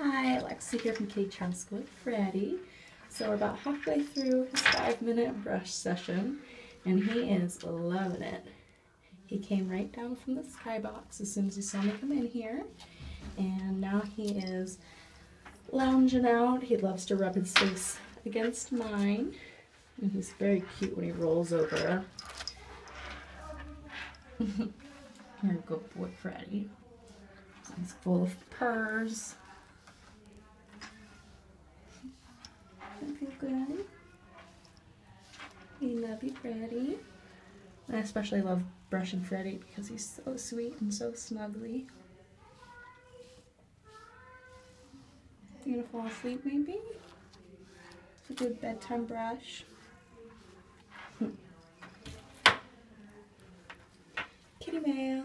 Hi, Lexi here from Kitty Charm with Freddie. So we're about halfway through his five minute brush session and he is loving it. He came right down from the skybox as soon as he saw me come in here and now he is lounging out. He loves to rub his face against mine and he's very cute when he rolls over. A good boy, Freddie. He's full of purrs. I feel good. We love you, Freddie. I especially love brushing Freddie because he's so sweet and so snuggly. You gonna fall asleep maybe? It's a good bedtime brush. Hmm. Kitty mail.